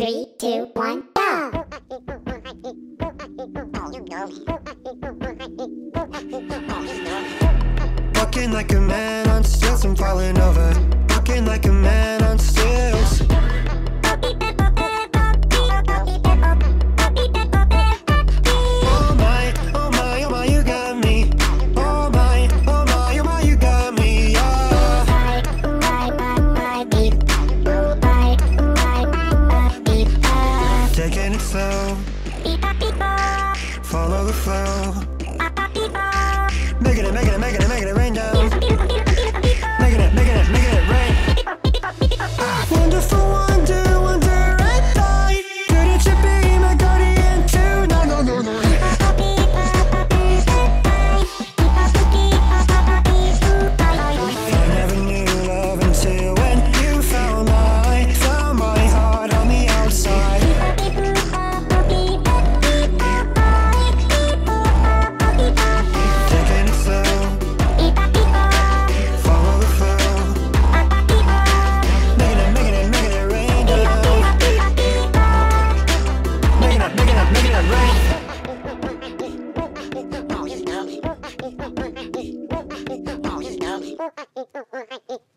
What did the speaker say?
Three, two, one, go! Walking like a man on stilts, I'm falling over. flow. Follow the flow. actitud, actitud, actitud.